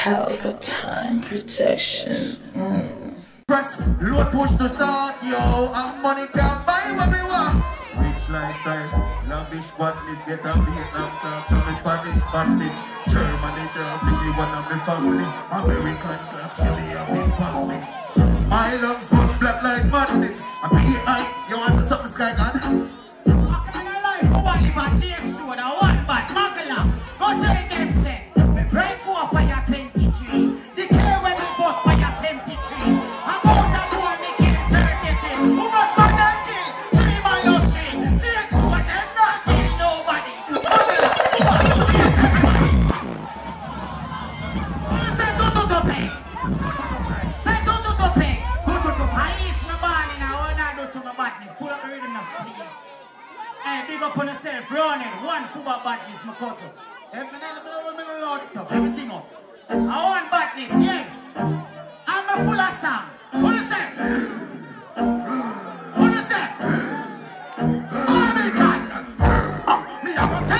Pelpa Time Production. Mm. Press load push to start, yo. And money can buy what we want. Rich lifestyle, lavish badness, get a Vietnam talk, some Spanish bandage. Germany girl, be one of the family. American club, Chile, have impact me. My lungs big up on yourself. One football my cousin. Everything, up. I want badness, yeah. I'm a full of song. What is that? What is that? American. Me a go send a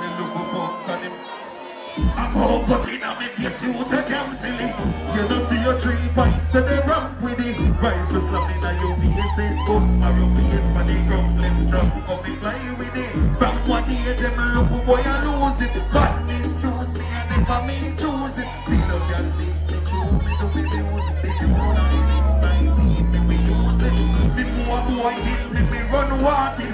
the look of fuck on them. I'm all but in a face, you take them silly. You don't see your three pints and they ramp with it. Rifle slamming at your face, it bust marrow face for the ground, them drop up me fly with it. From one day, them look boy I lose it. Badness choose me and never me choose it. Feel up your list, me choose me do me music. They do all I next 19, me we use it. Before boy hit me, me run wanted.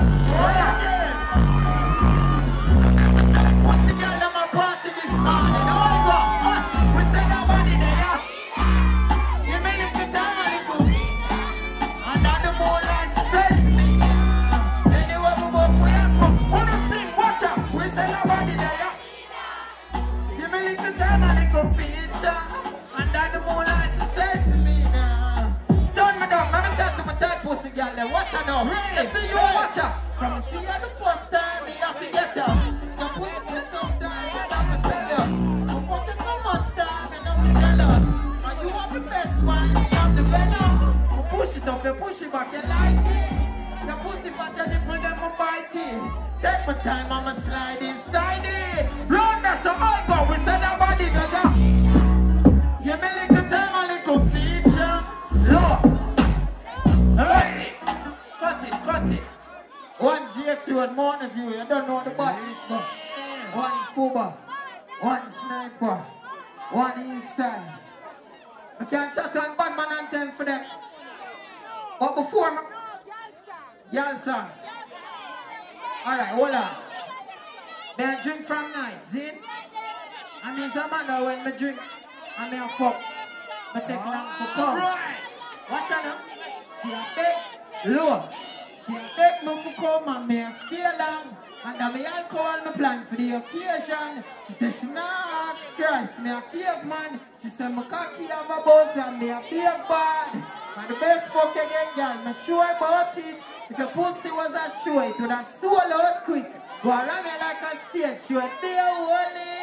yeah. Push it back, you like it. Your pussy fat, your nipple, them a bite it. Take my time, I'ma slide inside it. Run, that's how I go. We said that body, gaga. Give me little time, a little feature. Look. Hey. Cut it, cut it. One GX, you one morning view. You don't know the badness, but one Fuba, one sniper, one inside. I can't chat on bad man anthem for them. But before my... Y'all song. Alright, hold on. May I drink from night, see? I mean, some man when me drink, I mean, I fuck. I take long for come. Right. Watch out now. She a beg low. She a beg me for come and me a stay long. And that me alcohol me plan for the occasion. She said she not ask Christ, me a caveman. She said me cocky have a buzz and me a big bad. And the best fuck again, girl, me sure about it. If your pussy was a show, it would have swallowed quick. Go around me like a stage show, dear holy.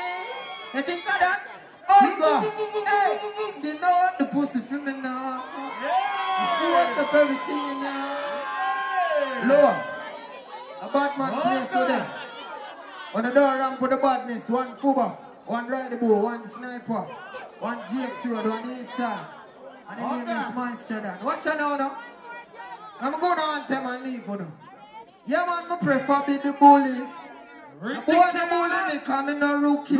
You think of that? Oh God. Hey, skin out the pussy for me now. Force up everything in now. Lord. A bad man place so there. On the door ramp for the badness, one fuba, one rideable, one sniper, one GX road, one east side. And the name is Monster Dan. Watch out now now. I'm going on them and leave for them. Yeah man, I prefer be the bully. The boy the bully me coming a rookie.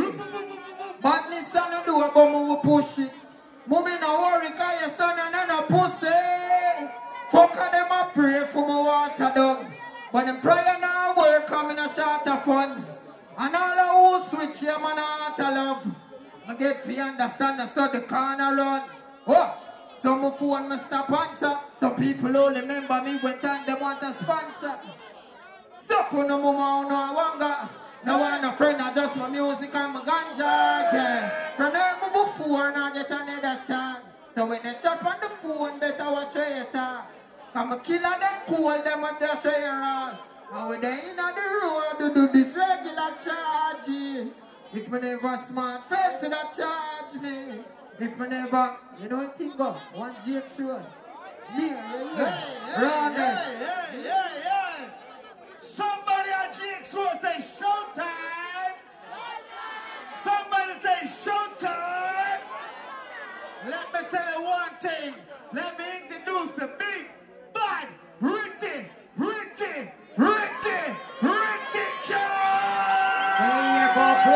Badness on the door, but me will push it. Mommy no worry, cause your son another pussy. Fuck them a pray for my water down. But them prayer now work, I'm in a short of funds. And all who switch here, man, heart of love. I get fi understand that's how the corner run. Oh, some phone must stop answer. Some people only remember me when time they want a sponsor. On no mama, no wanga. No one a friend, I just my music and my ganja. Yeah. From there, before, now get another chance. So when they chat on the phone, better watch your talk. Come a killer them cool, them a dash your ass. And when they in the road, to do this regular charge. If me never smart, fancy that charge me. If me never, you know what thing go? One GX road. Me, yeah, yeah. Round there. yeah, yeah, yeah. Somebody at GX will say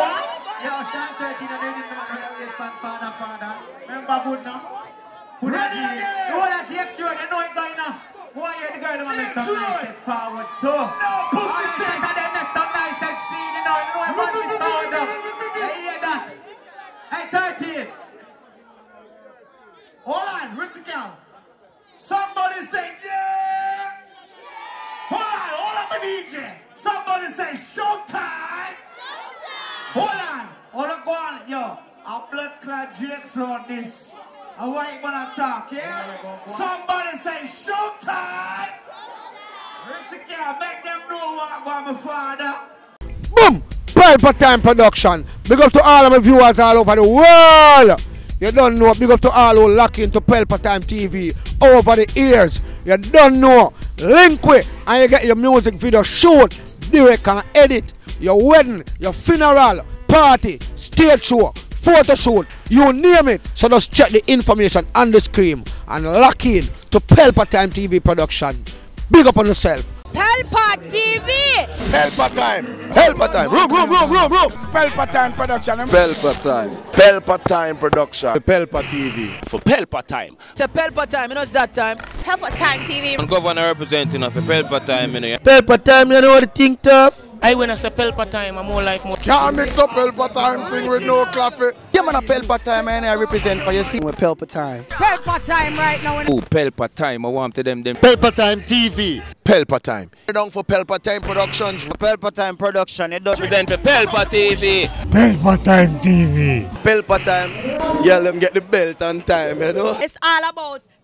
Go. Yo, Sean 13 and they didn't know we fan father, father. Remember good now? That again. The whole of GX road, they know it going now. Why you the girl that some nice step forward too? No pussy All the test. shit that make some nice speed, you know, you know what this sound up. You hear that? Hey, 13. Hold on, King. Somebody say yeah. Hold on, hold my DJ. Somebody say showtime. Hold on, oh, hold on, go on, yo. A blood clot GX on this. A white man attack, yeah? Somebody say showtime. Richie King, make them know what I want my father. Boom! Pelpa Time Production. Big up to all of my viewers all over the world. You don't know. Big up to all who lock into Pelpa Time TV over the years. You don't know. Link with and you get your music video shoot, direct and edit. Your wedding, your funeral, party, stage show, photo shoot, you name it. So just check the information on the screen and lock in to Pelpa Time TV Production. Big up on yourself. Pelpa TV. Pelpa time. Pelpa time. Room, room, room, room, room. Pelpa time production. Pelpa time. Pelpa time production. Pelpa TV. for Pelpa time. It's a Pelpa time, you know it's that time. Pelpa Time TV. And governor representing of Pelpa time, you know. Pelpa Time, you know what the thing tough? I when I say Pelpa time, I'm more like more. Can't mix up Pelpa time thing with no coffee. Yeah, man, a Pelpa Time, and I represent for you. See, with Pelpa Time. Pelpa time right now. Oh, Pelpa time, I want to them them. Pelpa time TV. Pelpa time. Down for Pelpa time productions. Pelpa Time Production, you don't Represent for Pelpa TV. Pelpa time. TV. Pelpa Time. Yeah, let them get the belt on time, you know. It's all about